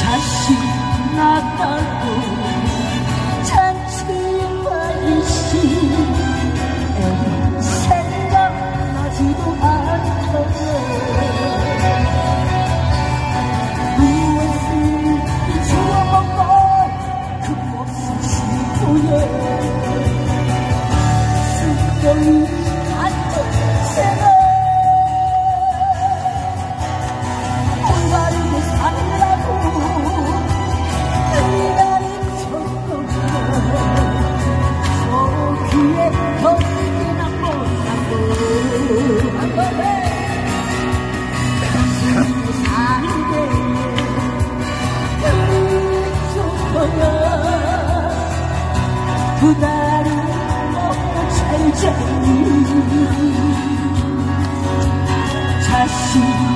자식 낳았다고 잔치마이시 생각나지도 않던 Thank you. 그날이 없는 찰쟁이 자신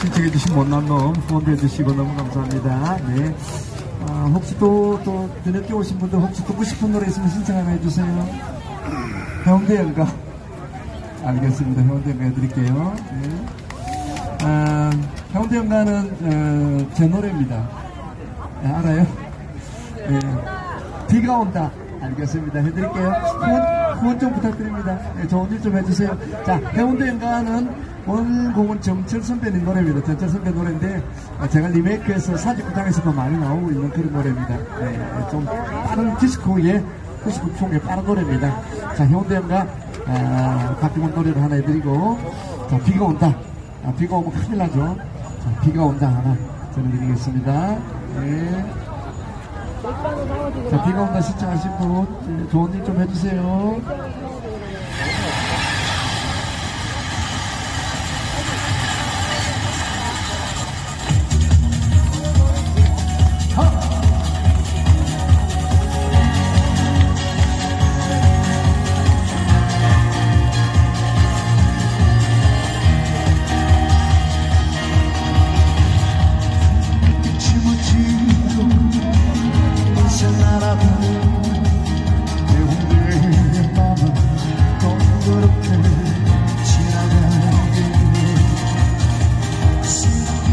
신청해주신 못난 놈 후원해주시고 너무 감사합니다. 네. 아, 혹시 또, 또, 뒤늦게 오신 분들 혹시 듣고 싶은 노래 있으면 신청 하나 해주세요. 해운대 연가. 알겠습니다. 해운대 연가 해드릴게요. 네. 아, 해운대 연가는, 어, 제 노래입니다. 네, 알아요? 네. 비가 온다. 알겠습니다. 해드릴게요. 후원, 후원 좀 부탁드립니다. 네, 좋은 일 좀 해주세요. 자, 해운대 연가는 오늘 곡은 정철 선배님 노래입니다. 정철 선배 노래인데 아, 제가 리메이크해서 사직구장에서도 많이 나오고 있는 그런 노래입니다. 네, 좀 빠른 디스코의 99총의 빠른 노래입니다. 자, 해운대 연가 아, 박기문 노래를 하나 해드리고 자, 비가 온다. 아, 비가 오면 큰일 나죠. 자, 비가 온다 하나 전해드리겠습니다. 네. 자, 비가 온다 신청하신 분, 네, 좋은 일 좀 해주세요.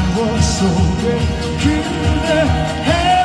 추억 속에 그대